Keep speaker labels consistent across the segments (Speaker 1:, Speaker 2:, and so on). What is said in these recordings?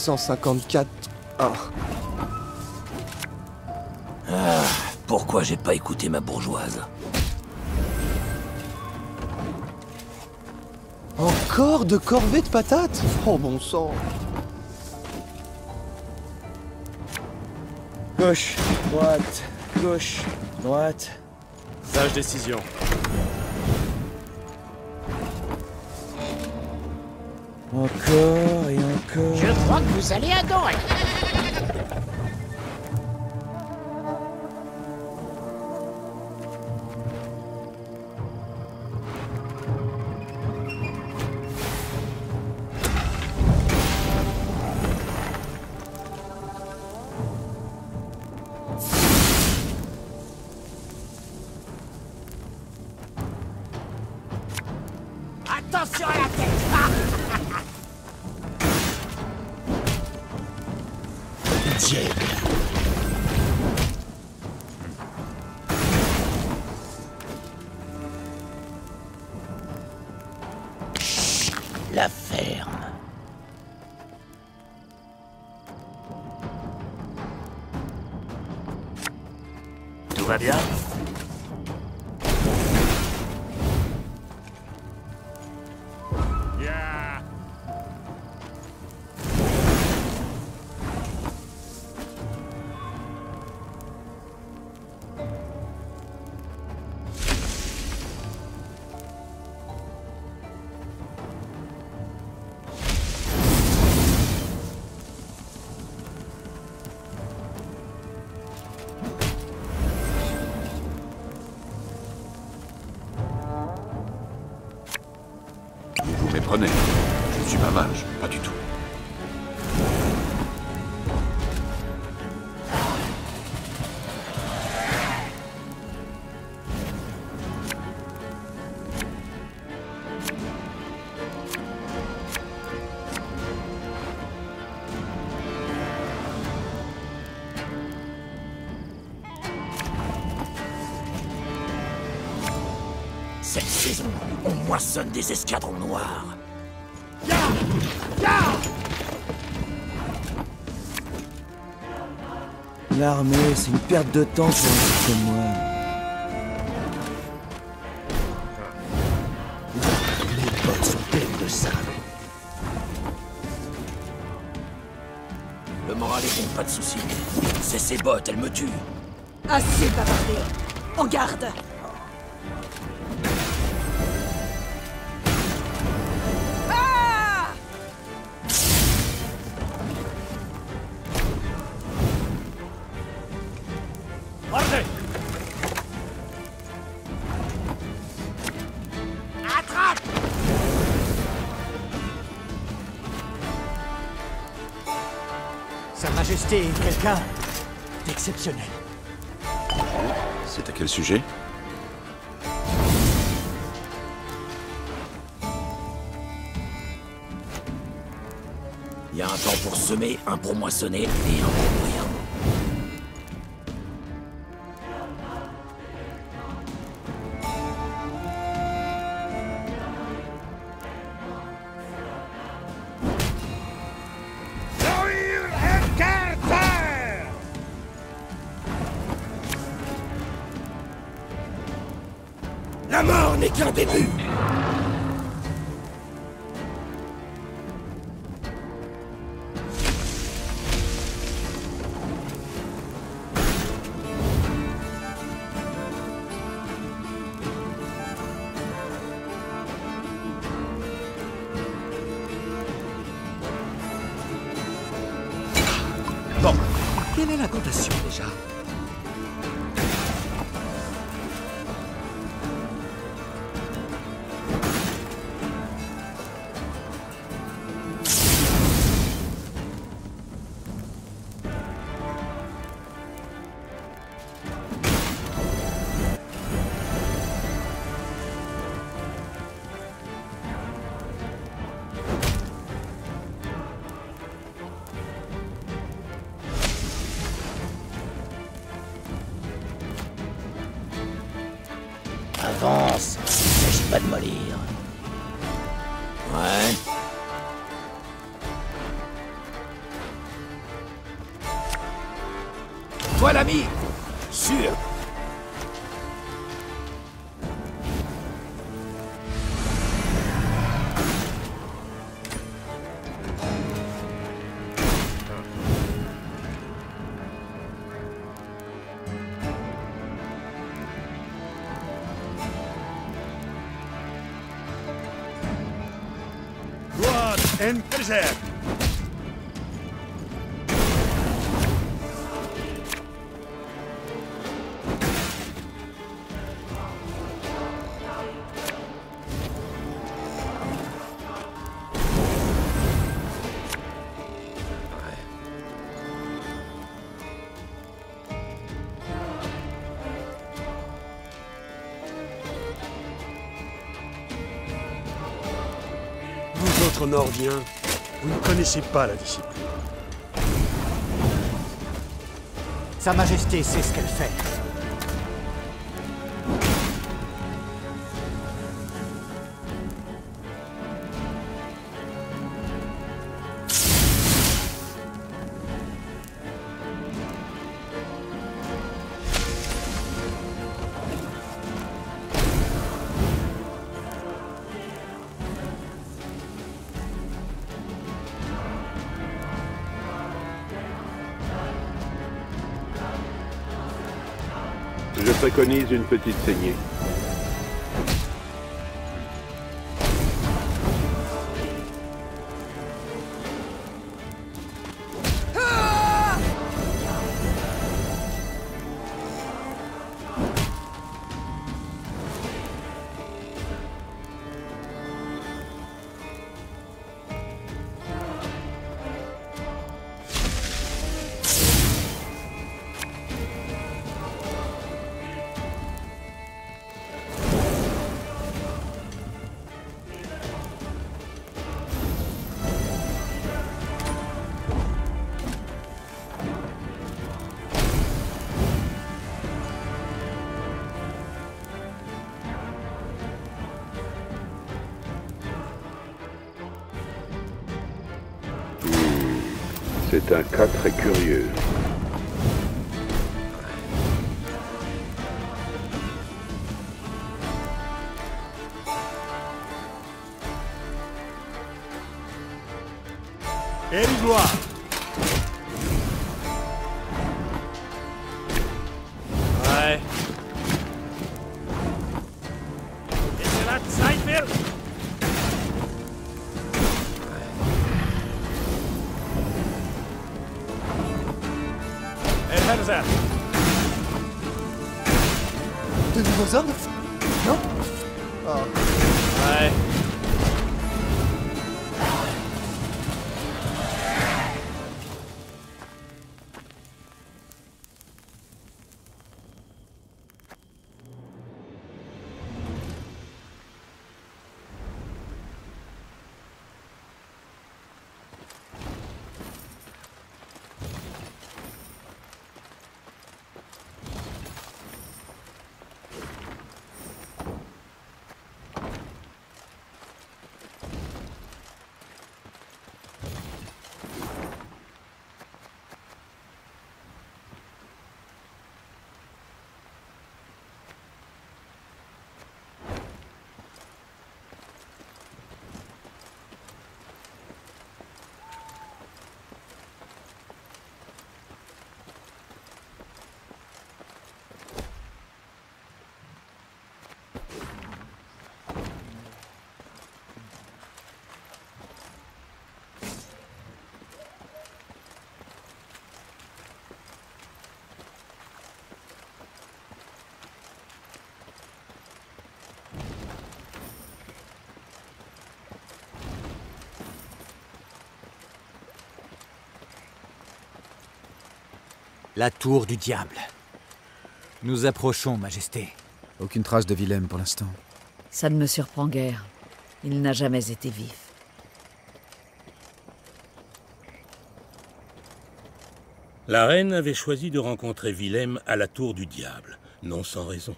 Speaker 1: 152, 154. Ah.
Speaker 2: Pourquoi j'ai pas écouté ma bourgeoise
Speaker 1: Encore de corvées de patates Oh bon sang
Speaker 3: Gauche, droite, gauche, droite.
Speaker 4: Sage décision.
Speaker 3: Encore et encore.
Speaker 5: Je crois que vous allez adorer.
Speaker 2: Tout
Speaker 6: Pas du tout.
Speaker 2: Cette saison, on moissonne des escadrons noirs.
Speaker 3: L'armée, c'est une perte de temps pour un comme moi.
Speaker 2: Les bottes sont pleines de sable. Le moral est bon, pas de soucis. C'est ces bottes, elles me tuent.
Speaker 7: Assez bavardé. En garde
Speaker 8: Est quelqu'un d'exceptionnel.
Speaker 6: C'est à quel sujet?
Speaker 2: Il y a un temps pour semer, un pour moissonner et un pour pas de mollir. Ouais. Voilà, l'ami
Speaker 9: Vous autres Nordiens, connaissez pas la discipline.
Speaker 10: Sa Majesté sait ce qu'elle fait.
Speaker 11: Préconise une petite saignée. C'est un cas très curieux.
Speaker 10: La tour du diable. Nous approchons, Majesté.
Speaker 12: Aucune trace de Willem pour l'instant.
Speaker 13: Ça ne me surprend guère. Il n'a jamais été vif.
Speaker 14: La reine avait choisi de rencontrer Willem à la tour du diable, non sans raison.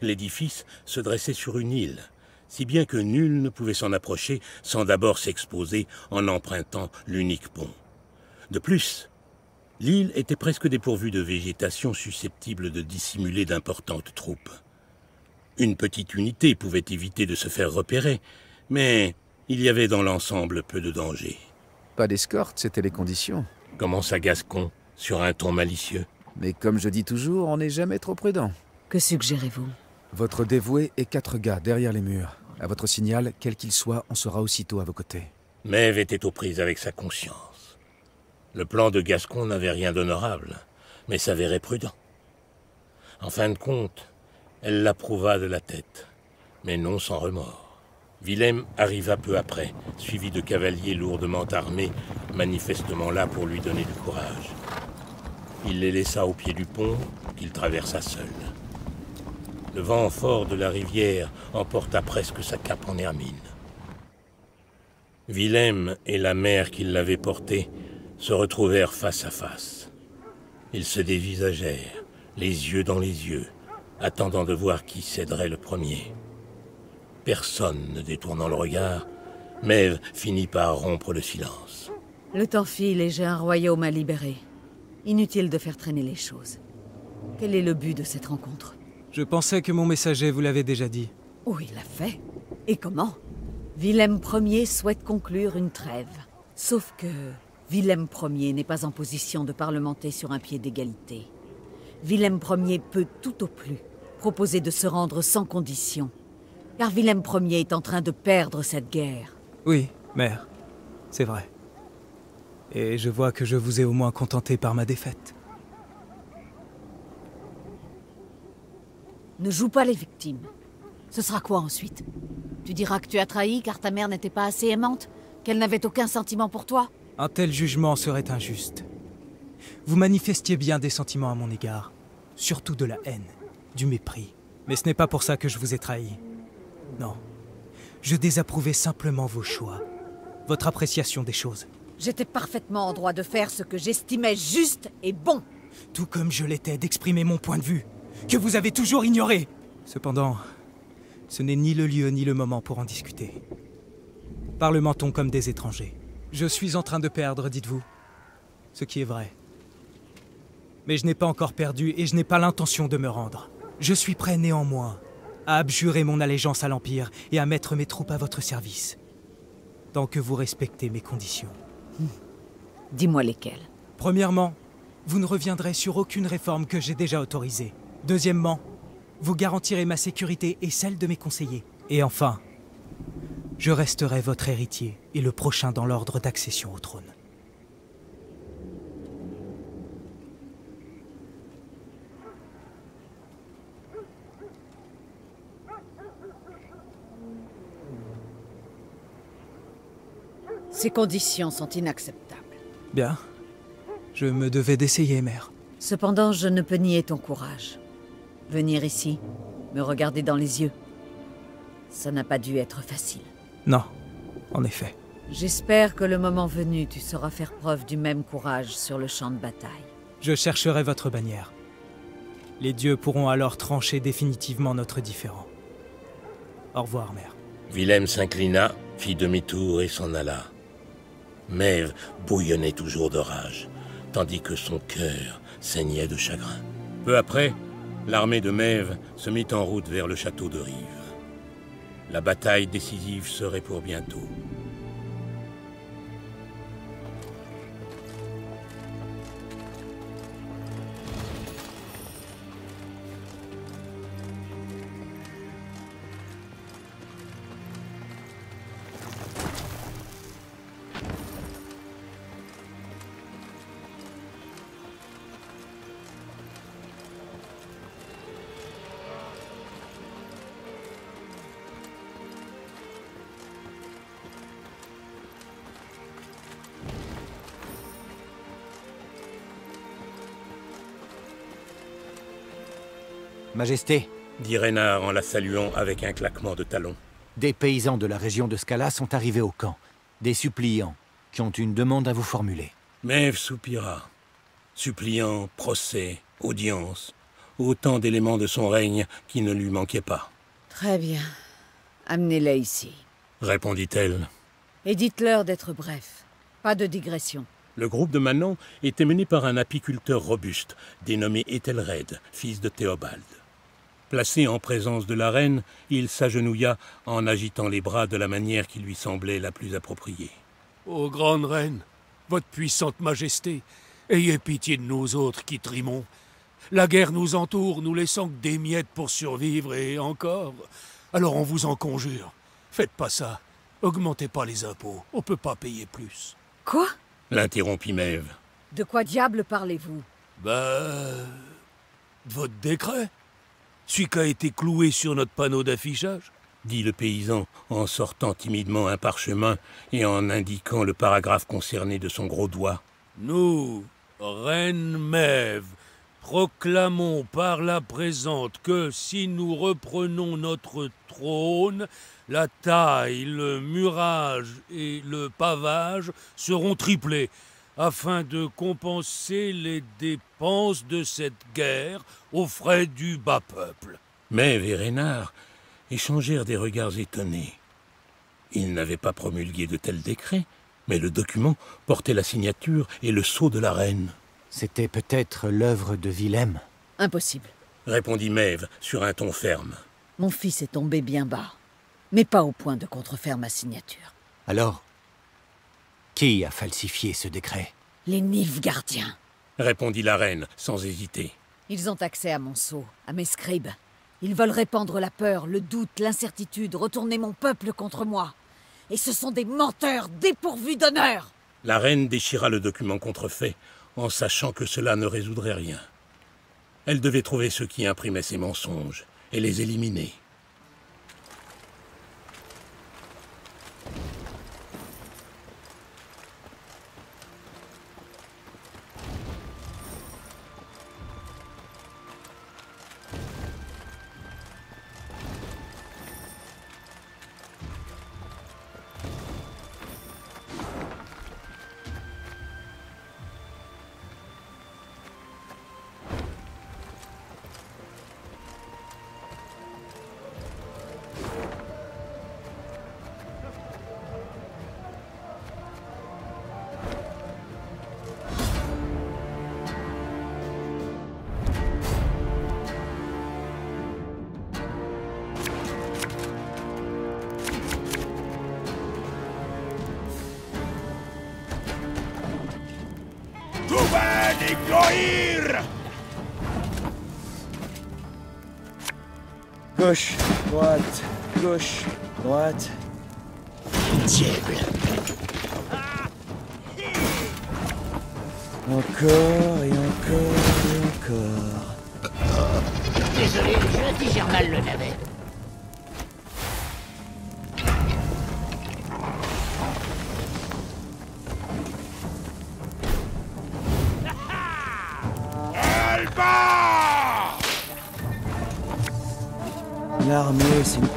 Speaker 14: L'édifice se dressait sur une île, si bien que nul ne pouvait s'en approcher sans d'abord s'exposer en empruntant l'unique pont. De plus, L'île était presque dépourvue de végétation susceptible de dissimuler d'importantes troupes. Une petite unité pouvait éviter de se faire repérer, mais il y avait dans l'ensemble peu de danger.
Speaker 12: Pas d'escorte, c'était les conditions.
Speaker 14: Commença Gascon, sur un ton malicieux?
Speaker 12: Mais comme je dis toujours, on n'est jamais trop prudent.
Speaker 13: Que suggérez-vous?
Speaker 12: Votre dévoué et quatre gars derrière les murs. À votre signal, quel qu'il soit, on sera aussitôt à vos côtés.
Speaker 14: Maeve était aux prises avec sa conscience. Le plan de Gascon n'avait rien d'honorable, mais s'avérait prudent. En fin de compte, elle l'approuva de la tête, mais non sans remords. Willem arriva peu après, suivi de cavaliers lourdement armés, manifestement là pour lui donner du courage. Il les laissa au pied du pont, qu'il traversa seul. Le vent fort de la rivière emporta presque sa cape en hermine. Willem et la mère qui l'avait porté se retrouvèrent face à face. Ils se dévisagèrent, les yeux dans les yeux, attendant de voir qui céderait le premier. Personne ne détournant le regard, Maeve finit par rompre le silence.
Speaker 13: Le temps file et j'ai un royaume à libérer. Inutile de faire traîner les choses. Quel est le but de cette rencontre?
Speaker 15: Je pensais que mon messager vous l'avait déjà dit.
Speaker 13: Oh, il l'a fait? Et comment? Willem Ier souhaite conclure une trêve. Sauf que Willem Ier n'est pas en position de parlementer sur un pied d'égalité. Willem Ier peut tout au plus proposer de se rendre sans condition. Car Willem Ier est en train de perdre cette guerre.
Speaker 15: Oui, mère. C'est vrai. Et je vois que je vous ai au moins contenté par ma défaite.
Speaker 13: Ne joue pas les victimes. Ce sera quoi ensuite? Tu diras que tu as trahi car ta mère n'était pas assez aimante Qu'elle n'avait aucun sentiment pour toi?
Speaker 15: Un tel jugement serait injuste. Vous manifestiez bien des sentiments à mon égard. Surtout de la haine, du mépris. Mais ce n'est pas pour ça que je vous ai trahi. Non. Je désapprouvais simplement vos choix. Votre appréciation des choses.
Speaker 13: J'étais parfaitement en droit de faire ce que j'estimais juste et bon.
Speaker 15: Tout comme je l'étais d'exprimer mon point de vue, que vous avez toujours ignoré. Cependant, ce n'est ni le lieu ni le moment pour en discuter. Parlementons comme des étrangers. Je suis en train de perdre, dites-vous. Ce qui est vrai. Mais je n'ai pas encore perdu et je n'ai pas l'intention de me rendre. Je suis prêt néanmoins à abjurer mon allégeance à l'Empire et à mettre mes troupes à votre service. Tant que vous respectez mes conditions.
Speaker 13: Dis-moi lesquelles.
Speaker 15: Premièrement, vous ne reviendrez sur aucune réforme que j'ai déjà autorisée. Deuxièmement, vous garantirez ma sécurité et celle de mes conseillers. Et enfin, je resterai votre héritier et le prochain dans l'ordre d'accession au trône.
Speaker 13: Ces conditions sont inacceptables.
Speaker 15: Bien. Je me devais d'essayer, mère.
Speaker 13: Cependant, je ne peux nier ton courage. Venir ici, me regarder dans les yeux, ça n'a pas dû être facile.
Speaker 15: Non, en effet.
Speaker 13: J'espère que le moment venu, tu sauras faire preuve du même courage sur le champ de bataille.
Speaker 15: Je chercherai votre bannière. Les dieux pourront alors trancher définitivement notre différend. Au revoir, mère.
Speaker 14: Willem s'inclina, fit demi-tour et s'en alla. Maeve bouillonnait toujours de rage, tandis que son cœur saignait de chagrin. Peu après, l'armée de Maeve se mit en route vers le château de Rive. La bataille décisive serait pour bientôt.
Speaker 10: Majesté,
Speaker 14: dit Reynard en la saluant avec un claquement de talons.
Speaker 10: des paysans de la région de Scala sont arrivés au camp. Des suppliants qui ont une demande à vous formuler.
Speaker 14: Maeve soupira. Suppliant, procès, audience, autant d'éléments de son règne qui ne lui manquaient pas,
Speaker 13: Très bien. Amenez-les ici.
Speaker 14: répondit-elle.
Speaker 13: Et dites-leur d'être bref. Pas de digression.
Speaker 14: Le groupe de Manon était mené par un apiculteur robuste, dénommé Ethelred, fils de Théobald. Placé en présence de la reine, il s'agenouilla en agitant les bras de la manière qui lui semblait la plus appropriée.
Speaker 9: Ô grande reine, votre puissante majesté, ayez pitié de nous autres qui trimons. La guerre nous entoure, nous laissant que des miettes pour survivre et encore. Alors on vous en conjure, faites pas ça. Augmentez pas les impôts, on peut pas payer plus.
Speaker 13: Quoi?
Speaker 14: L'interrompit Maeve.
Speaker 13: De quoi diable parlez-vous?
Speaker 9: Bah... Votre décret Celui qui a été cloué sur notre panneau d'affichage
Speaker 14: dit le paysan en sortant timidement un parchemin et en indiquant le paragraphe concerné de son gros doigt.
Speaker 9: Nous, Reine Mève, proclamons par la présente que si nous reprenons notre trône, la taille, le murage et le pavage seront triplés, afin de compenser les dépenses de cette guerre aux frais du bas peuple.
Speaker 14: Mais Vérénard échangèrent des regards étonnés. Ils n'avaient pas promulgué de tels décrets, mais le document portait la signature et le sceau de la reine.
Speaker 10: C'était peut-être l'œuvre de Willem.
Speaker 13: Impossible,
Speaker 14: répondit Maeve sur un ton ferme.
Speaker 13: Mon fils est tombé bien bas, mais pas au point de contrefaire ma signature.
Speaker 10: Alors, qui a falsifié ce décret
Speaker 13: Les Nilfgaardiens,
Speaker 14: répondit la reine sans hésiter.
Speaker 13: Ils ont accès à mon sceau, à mes scribes. Ils veulent répandre la peur, le doute, l'incertitude, retourner mon peuple contre moi. Et ce sont des menteurs dépourvus d'honneur
Speaker 14: La reine déchira le document contrefait, en sachant que cela ne résoudrait rien. Elle devait trouver ceux qui imprimaient ces mensonges, et les éliminer.
Speaker 3: Gauche, droite, gauche, droite.
Speaker 2: Diable
Speaker 3: Encore et encore et encore.
Speaker 5: Désolé, je digère mal le navet.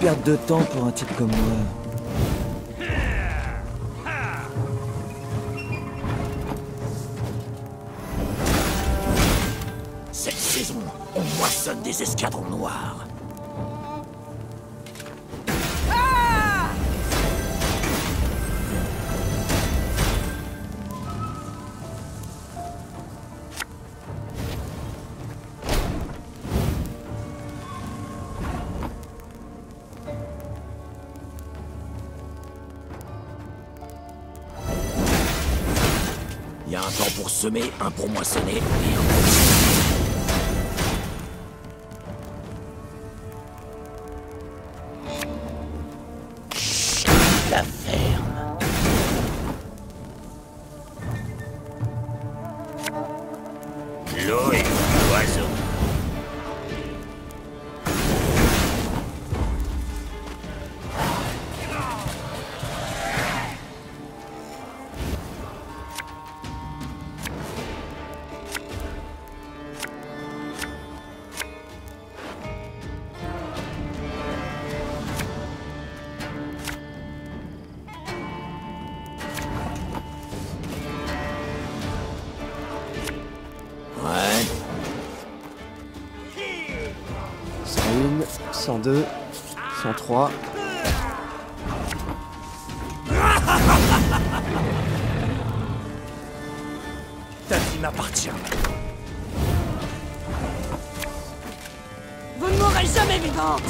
Speaker 3: Perte de temps pour un type comme moi.
Speaker 2: Cette saison, on moissonne des escadrons noirs. Semer, un pour moissonner et un pour...
Speaker 3: 101, 102, 103.
Speaker 4: ta vie m'appartient.
Speaker 5: Vous ne mourrez jamais vivante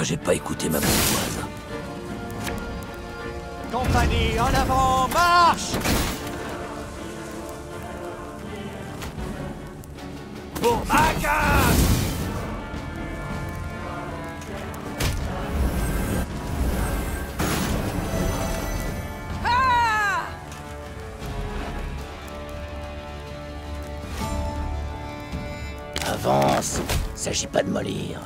Speaker 2: Pourquoi j'ai pas écouté ma bourgeoise
Speaker 4: Compagnie, en avant, marche Pour Maca
Speaker 5: Avance S'agit pas de mollir.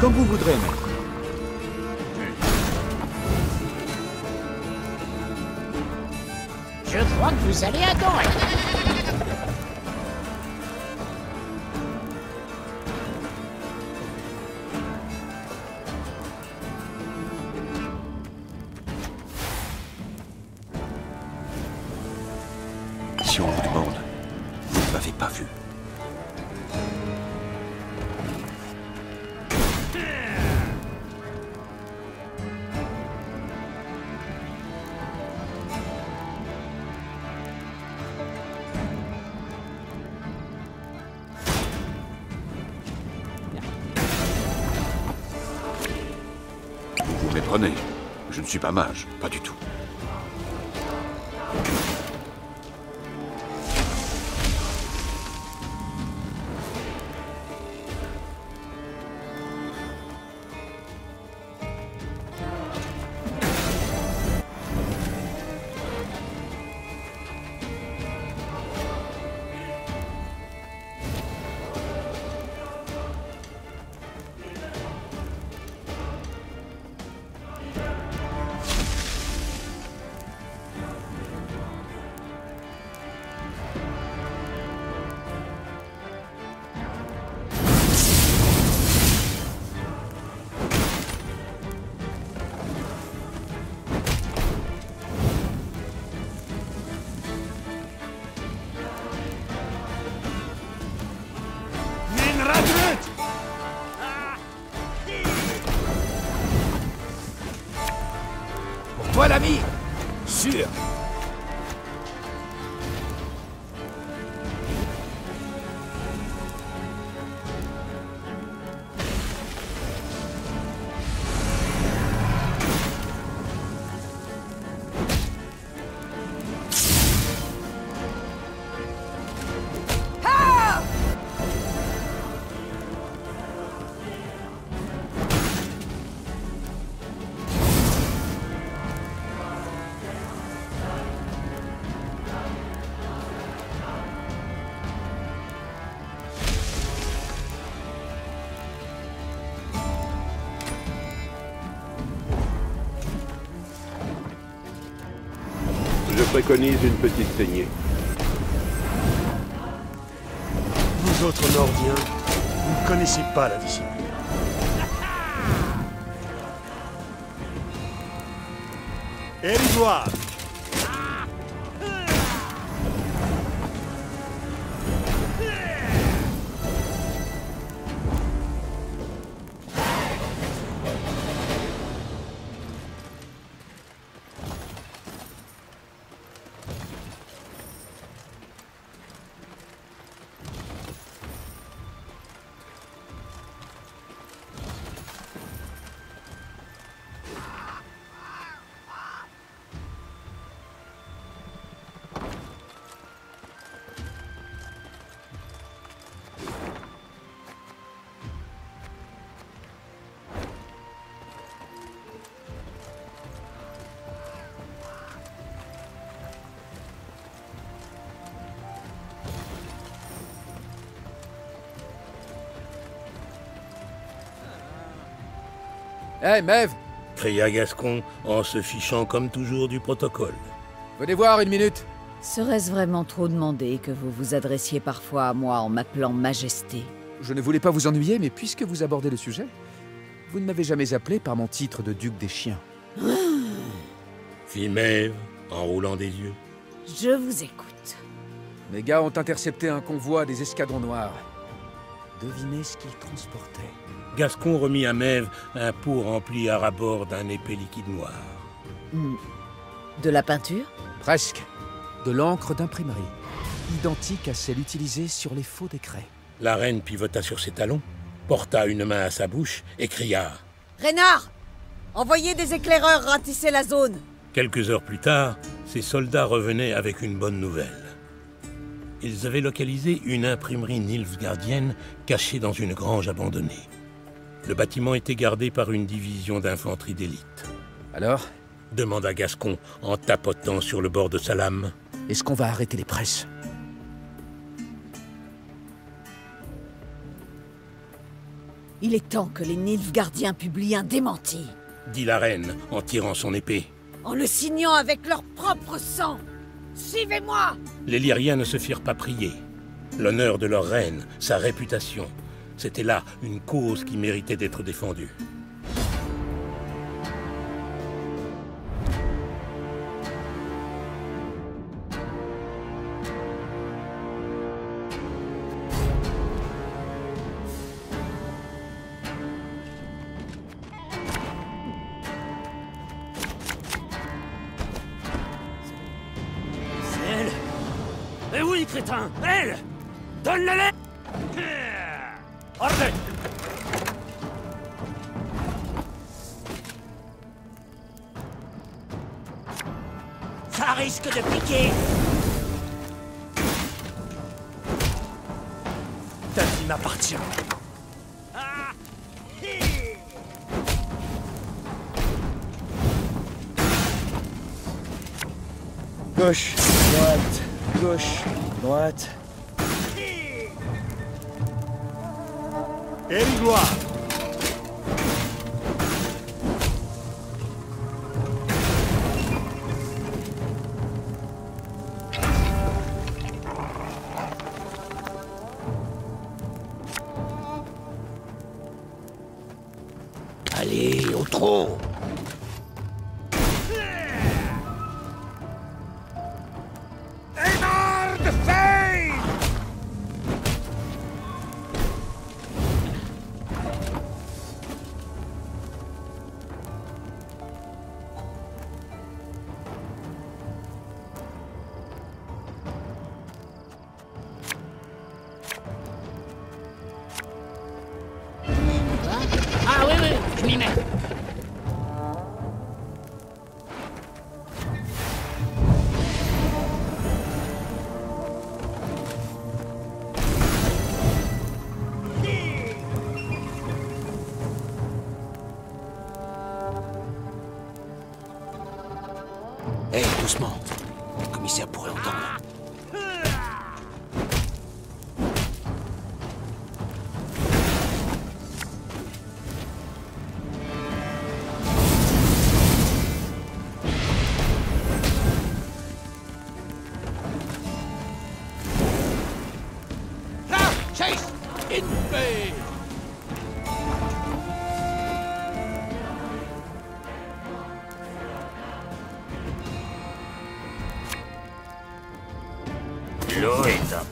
Speaker 3: Comme vous voudrez, maître.
Speaker 5: Je crois que vous allez adorer.
Speaker 6: Suis pas mage, pas du tout.
Speaker 2: L'ami
Speaker 11: préconise une petite saignée.
Speaker 4: Vous autres Nordiens, vous ne connaissez pas la discipline.
Speaker 12: Hé, Mev
Speaker 14: cria Gascon en se fichant comme toujours du protocole.
Speaker 12: Venez voir une minute.
Speaker 13: Serait-ce vraiment trop demandé que vous vous adressiez parfois à moi en m'appelant Majesté?
Speaker 12: Je ne voulais pas vous ennuyer, mais puisque vous abordez le sujet, vous ne m'avez jamais appelé par mon titre de duc des chiens.
Speaker 14: Fit Maeve en roulant des yeux.
Speaker 13: Je vous écoute.
Speaker 12: Mes gars ont intercepté un convoi des escadrons noirs. Devinez ce qu'ils transportaient.
Speaker 14: Gascon remit à Maeve un pot rempli à rabord d'un épais liquide noir.
Speaker 13: Hmm. De la peinture
Speaker 12: Presque. De l'encre d'imprimerie. Identique à celle utilisée sur les faux décrets.
Speaker 14: La reine pivota sur ses talons, porta une main à sa bouche et cria
Speaker 13: Reynard Envoyez des éclaireurs ratisser la zone
Speaker 14: Quelques heures plus tard, ses soldats revenaient avec une bonne nouvelle. Ils avaient localisé une imprimerie nilfgaardienne cachée dans une grange abandonnée. Le bâtiment était gardé par une division d'infanterie d'élite.
Speaker 12: Alors
Speaker 14: demanda Gascon en tapotant sur le bord de sa lame.
Speaker 12: Est-ce qu'on va arrêter les presses?
Speaker 13: Il est temps que les Nilfgaardiens publient un démenti,
Speaker 14: dit la reine en tirant son épée.
Speaker 13: En le signant avec leur propre sang Suivez-moi
Speaker 14: Les Lyriens ne se firent pas prier. L'honneur de leur reine, sa réputation, c'était là une cause qui méritait d'être défendue.
Speaker 5: Allez,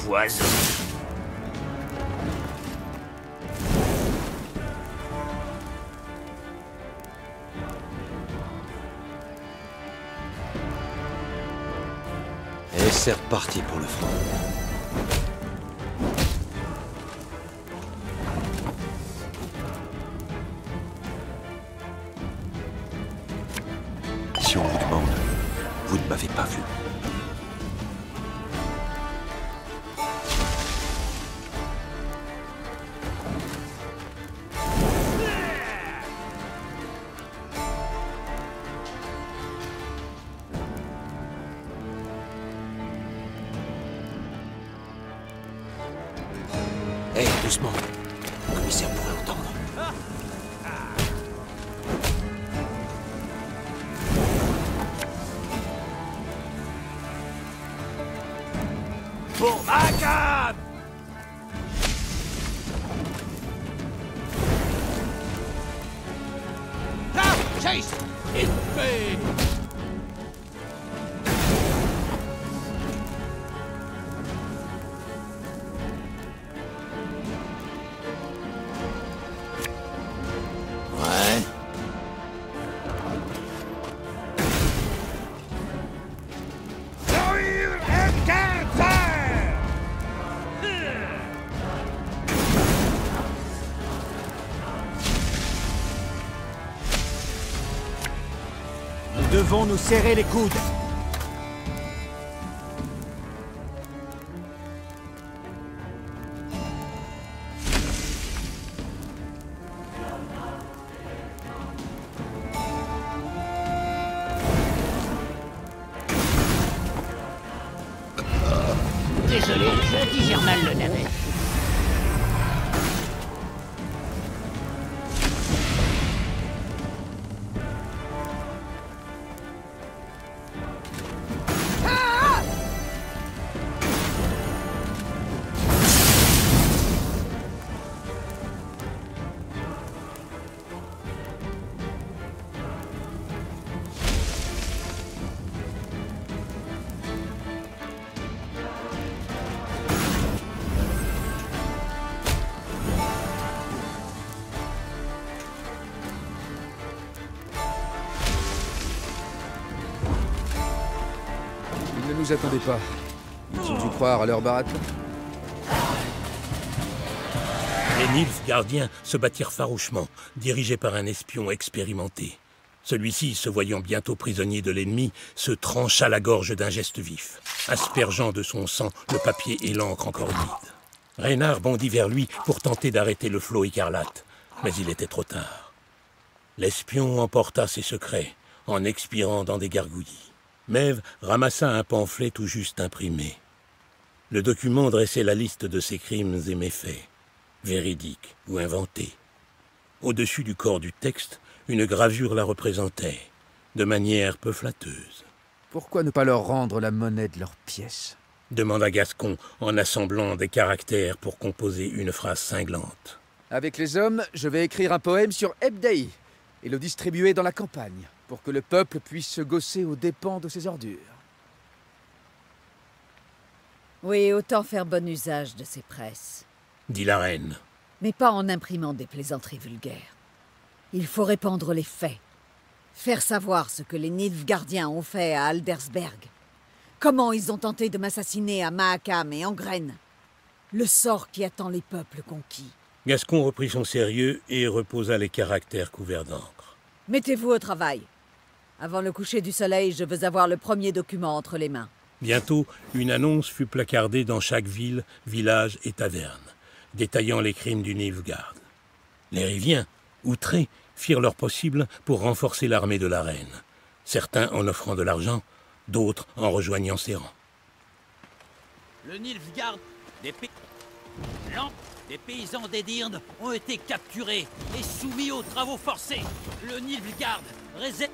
Speaker 2: poison.
Speaker 10: Et c'est reparti pour le front. Devons nous serrer les coudes?
Speaker 12: Nous attendaient pas. Ont dû croire à leur baratin.
Speaker 14: Les Nilfs gardiens se battirent farouchement, dirigés par un espion expérimenté. Celui-ci, se voyant bientôt prisonnier de l'ennemi, se trancha la gorge d'un geste vif, aspergeant de son sang le papier et l'encre encore humides. Reynard bondit vers lui pour tenter d'arrêter le flot écarlate, mais il était trop tard. L'espion emporta ses secrets en expirant dans des gargouillis. Mève ramassa un pamphlet tout juste imprimé. Le document dressait la liste de ses crimes et méfaits, véridiques ou inventés. Au-dessus du corps du texte, une gravure la représentait, de manière peu flatteuse.
Speaker 12: Pourquoi ne pas leur rendre la monnaie de leurs pièces
Speaker 14: demanda Gascon en assemblant des caractères pour composer une phrase cinglante.
Speaker 12: Avec les hommes, je vais écrire un poème sur Ebdei et le distribuer dans la campagne pour que le peuple puisse se gausser aux dépens de ses ordures.
Speaker 13: Oui, autant faire bon usage de ces presses.
Speaker 14: Dit la reine.
Speaker 13: Mais pas en imprimant des plaisanteries vulgaires. Il faut répandre les faits. Faire savoir ce que les Nilfgaardiens ont fait à Aldersberg. Comment ils ont tenté de m'assassiner à Mahakam et en Graine. Le sort qui attend les peuples conquis.
Speaker 14: Gascon reprit son sérieux et reposa les caractères couverts d'encre.
Speaker 13: Mettez-vous au travail. Avant le coucher du soleil, je veux avoir le premier document entre les mains.
Speaker 14: Bientôt, une annonce fut placardée dans chaque ville, village et taverne, détaillant les crimes du Nilfgaard. Les Riviens, outrés, firent leur possible pour renforcer l'armée de la reine, certains en offrant de l'argent, d'autres en rejoignant ses rangs.
Speaker 5: Le Nilfgaard, des, des paysans d'Edirne ont été capturés et soumis aux travaux forcés. Le Nilfgaard réserve...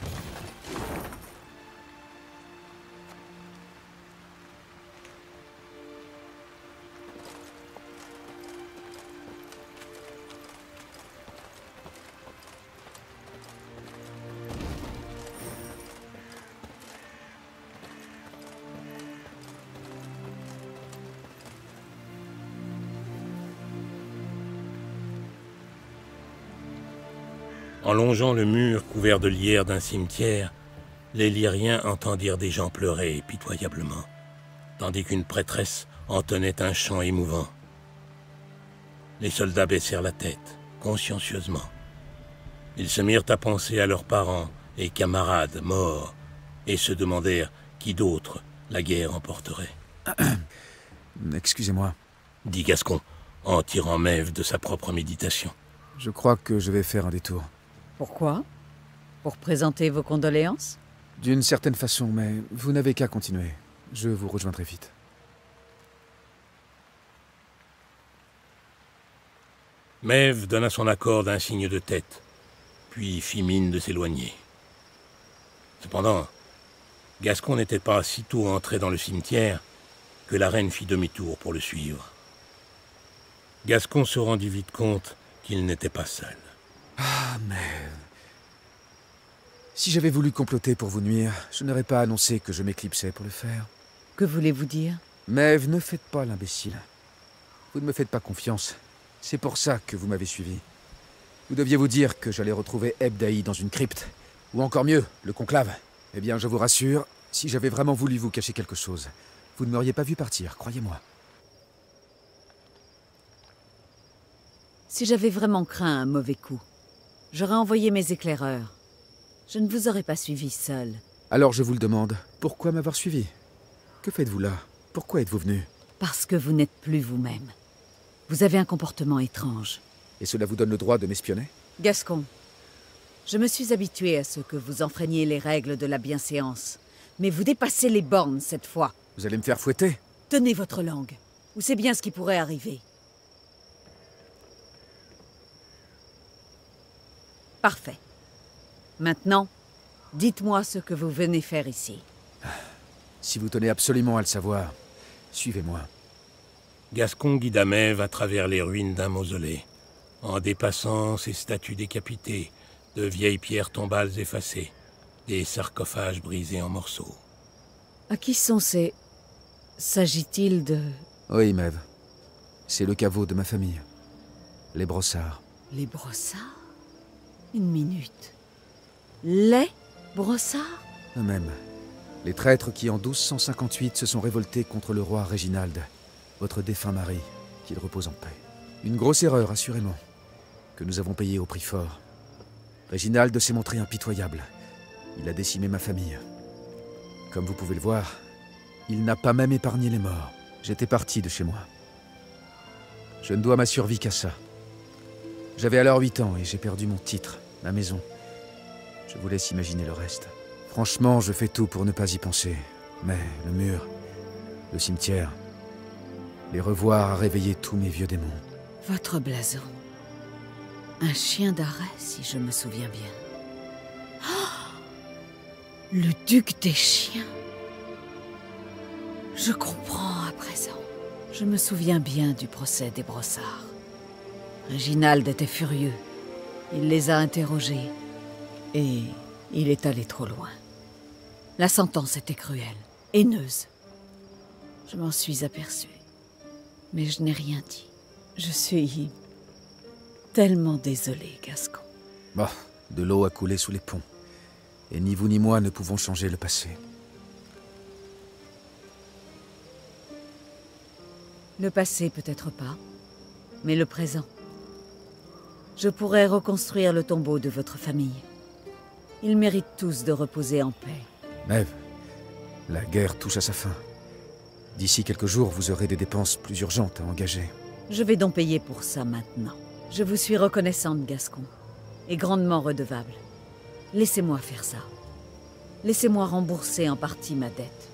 Speaker 5: 何?
Speaker 14: En longeant le mur couvert de lierre d'un cimetière, les lyriens entendirent des gens pleurer pitoyablement, tandis qu'une prêtresse entonnait un chant émouvant. Les soldats baissèrent la tête, consciencieusement. Ils se mirent à penser à leurs parents et camarades morts, et se demandèrent qui d'autre la guerre emporterait.
Speaker 12: Excusez-moi.
Speaker 14: Dit Gascon, en tirant Mève de sa propre méditation.
Speaker 12: Je crois que je vais faire un détour.
Speaker 13: Pourquoi? Pour présenter vos condoléances?
Speaker 12: D'une certaine façon, mais vous n'avez qu'à continuer. Je vous rejoindrai vite.
Speaker 14: Mève donna son accord d'un signe de tête, puis fit mine de s'éloigner. Cependant, Gascon n'était pas sitôt entré dans le cimetière que la reine fit demi-tour pour le suivre. Gascon se rendit vite compte qu'il n'était pas seul.
Speaker 12: Ah, mais... Si j'avais voulu comploter pour vous nuire, je n'aurais pas annoncé que je m'éclipsais pour le faire.
Speaker 13: Que voulez-vous dire?
Speaker 12: Maeve, ne faites pas l'imbécile. Vous ne me faites pas confiance. C'est pour ça que vous m'avez suivi. Vous deviez vous dire que j'allais retrouver Ebdaï dans une crypte. Ou encore mieux, le conclave. Eh bien, je vous rassure, si j'avais vraiment voulu vous cacher quelque chose, vous ne m'auriez pas vu partir, croyez-moi.
Speaker 13: Si j'avais vraiment craint un mauvais coup, j'aurais envoyé mes éclaireurs. Je ne vous aurais pas suivi seul.
Speaker 12: Alors je vous le demande, pourquoi m'avoir suivi? Que faites-vous là? Pourquoi êtes-vous venu?
Speaker 13: Parce que vous n'êtes plus vous-même. Vous avez un comportement étrange.
Speaker 12: Et cela vous donne le droit de m'espionner?
Speaker 13: Gascon, je me suis habitué à ce que vous enfreigniez les règles de la bienséance. Mais vous dépassez les bornes cette fois.
Speaker 12: Vous allez me faire fouetter?
Speaker 13: Tenez votre langue, ou c'est bien ce qui pourrait arriver. Parfait. Maintenant, dites-moi ce que vous venez faire ici.
Speaker 12: Si vous tenez absolument à le savoir, suivez-moi.
Speaker 14: Gascon guida Mève à travers les ruines d'un mausolée, en dépassant ses statues décapitées, de vieilles pierres tombales effacées, des sarcophages brisés en morceaux.
Speaker 13: À qui sont ces... S'agit-il de...
Speaker 12: Oui, Mève. C'est le caveau de ma famille. Les brossards.
Speaker 13: Les brossards? Une minute. Les brossards?
Speaker 12: Eux-mêmes. Les traîtres qui, en 1258, se sont révoltés contre le roi Réginald, votre défunt mari, qu'il repose en paix. Une grosse erreur, assurément, que nous avons payée au prix fort. Réginald s'est montré impitoyable. Il a décimé ma famille. Comme vous pouvez le voir, il n'a pas même épargné les morts. J'étais parti de chez moi. Je ne dois ma survie qu'à ça. J'avais alors 8 ans et j'ai perdu mon titre, ma maison. Je vous laisse imaginer le reste. Franchement, je fais tout pour ne pas y penser. Mais le mur, le cimetière, les revoir a réveillé tous mes vieux démons.
Speaker 13: Votre blason. Un chien d'arrêt, si je me souviens bien. Oh le duc des chiens. Je comprends à présent. Je me souviens bien du procès des brossards. Réginald était furieux. Il les a interrogés. Et il est allé trop loin. La sentence était cruelle, haineuse. Je m'en suis aperçue. Mais je n'ai rien dit. Je suis tellement désolé, Gascon.
Speaker 12: Bah, de l'eau a coulé sous les ponts. Et ni vous ni moi ne pouvons changer le passé.
Speaker 13: Le passé peut-être pas, mais le présent. Je pourrais reconstruire le tombeau de votre famille. Ils méritent tous de reposer en paix.
Speaker 12: Maeve, la guerre touche à sa fin. D'ici quelques jours, vous aurez des dépenses plus urgentes à engager.
Speaker 13: Je vais donc payer pour ça maintenant. Je vous suis reconnaissante, Gascon, et grandement redevable. Laissez-moi faire ça. Laissez-moi rembourser en partie ma dette.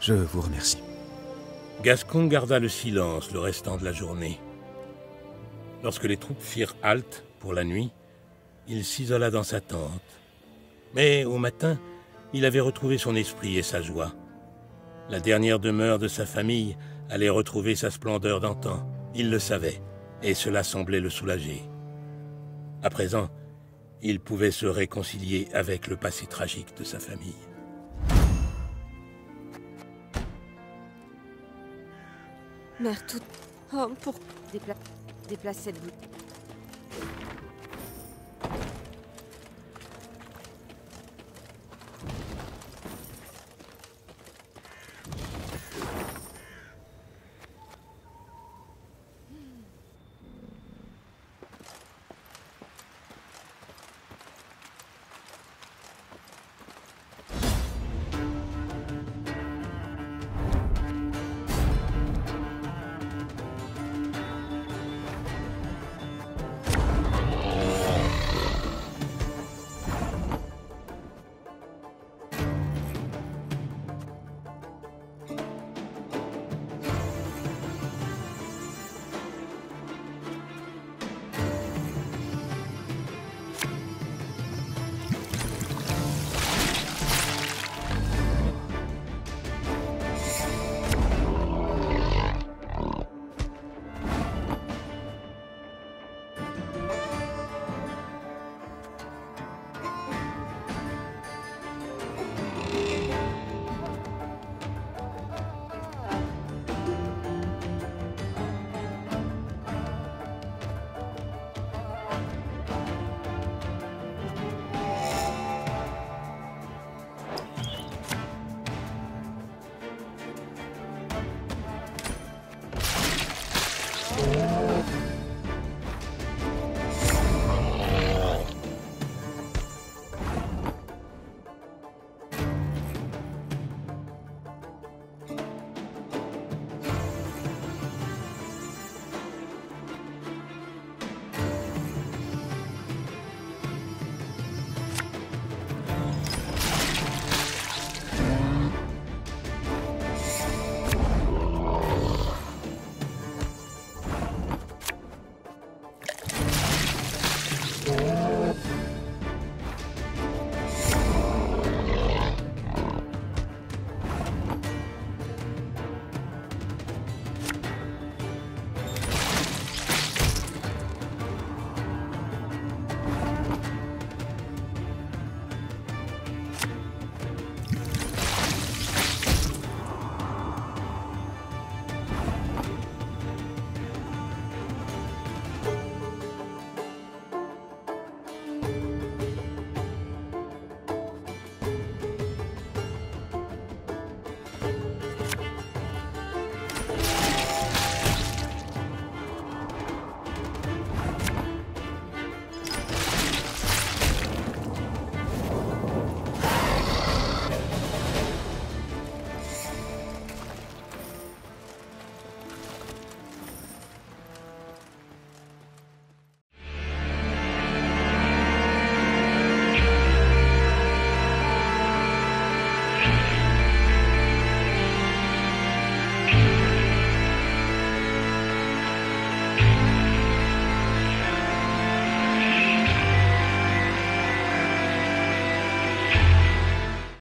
Speaker 12: Je vous remercie.
Speaker 14: Gascon garda le silence le restant de la journée. Lorsque les troupes firent halte pour la nuit, il s'isola dans sa tente. Mais au matin, il avait retrouvé son esprit et sa joie. La dernière demeure de sa famille allait retrouver sa splendeur d'antan. Il le savait, et cela semblait le soulager. À présent, il pouvait se réconcilier avec le passé tragique de sa famille.
Speaker 16: Mère toute... Oh, pour... Dépla... Déplacer le...